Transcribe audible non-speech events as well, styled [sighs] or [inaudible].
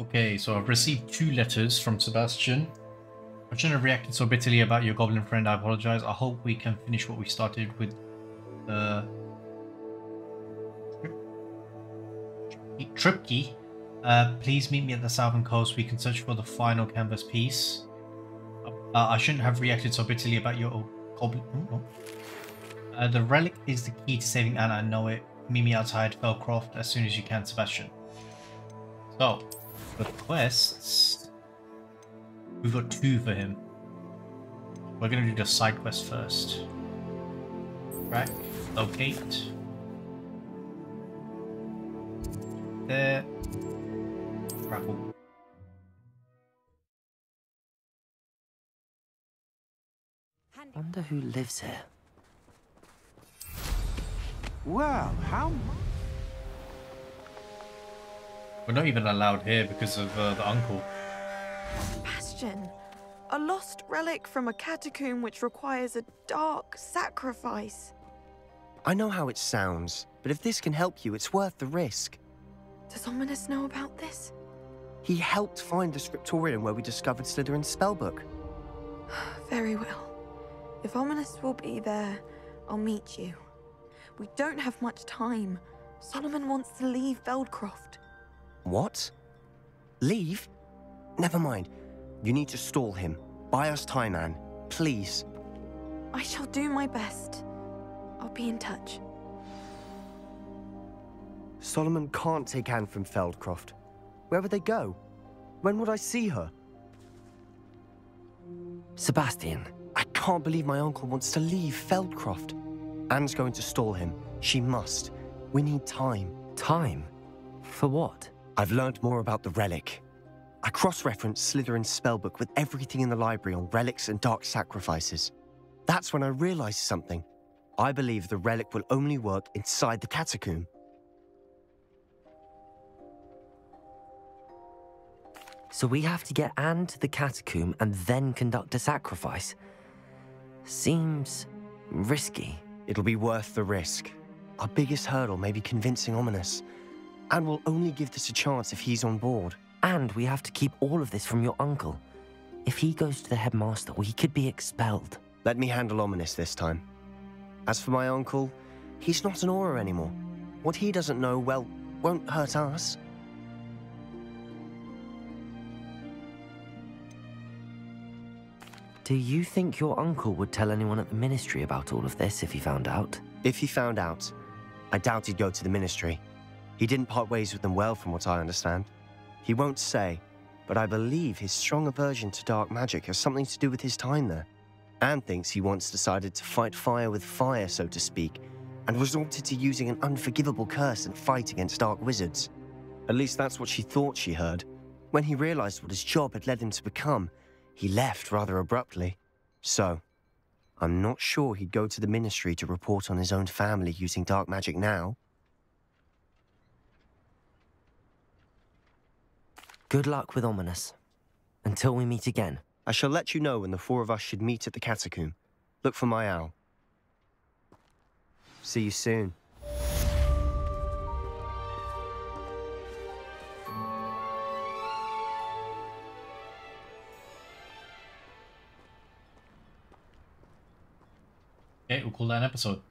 Okay, so I've received two letters from Sebastian. I shouldn't have reacted so bitterly about your goblin friend. I apologize. I hope we can finish what we started with the triptych. Uh, please meet me at the southern coast. We can search for the final canvas piece. Uh, I shouldn't have reacted so bitterly about your goblin. Oh, uh, the relic is the key to saving Anne. I know it. Meet me outside Feldcroft as soon as you can, Sebastian. So, the quests. We've got two for him. We're gonna do the side quest first. Track, locate. There. Grapple. Wonder who lives here. Well, how We're not even allowed here because of uh, the uncle. Bastion, a lost relic from a catacomb which requires a dark sacrifice. I know how it sounds, but if this can help you, it's worth the risk. Does Ominis know about this? He helped find the scriptorium where we discovered Slytherin's spellbook. [sighs] Very well. If Ominis will be there, I'll meet you. We don't have much time. Solomon wants to leave Feldcroft. What? Leave? Never mind. You need to stall him. Buy us time, Anne. Please. I shall do my best. I'll be in touch. Solomon can't take Anne from Feldcroft. Where would they go? When would I see her? Sebastian, I can't believe my uncle wants to leave Feldcroft. Anne's going to stall him. She must. We need time. time? For what? I've learned more about the relic. I cross-referenced Slytherin's spellbook with everything in the library on relics and dark sacrifices. That's when I realized something. I believe the relic will only work inside the catacomb. So we have to get Anne to the catacomb and then conduct a sacrifice? Seems risky. It'll be worth the risk. Our biggest hurdle may be convincing Ominis. And we'll only give this a chance if he's on board. And we have to keep all of this from your uncle. If he goes to the headmaster, we could be expelled. Let me handle Ominis this time. As for my uncle, he's not an Auror anymore. What he doesn't know, well, won't hurt us. Do you think your uncle would tell anyone at the ministry about all of this if he found out? If he found out, I doubt he'd go to the ministry. He didn't part ways with them well, from what I understand. He won't say, but I believe his strong aversion to dark magic has something to do with his time there. Anne thinks he once decided to fight fire with fire, so to speak, and resorted to using an unforgivable curse and fight against dark wizards. At least that's what she thought she heard. When he realized what his job had led him to become, he left rather abruptly. So, I'm not sure he'd go to the ministry to report on his own family using dark magic now. Good luck with Ominis. Until we meet again. I shall let you know when the four of us should meet at the catacomb. Look for my owl. See you soon. Okay, we'll call that an episode.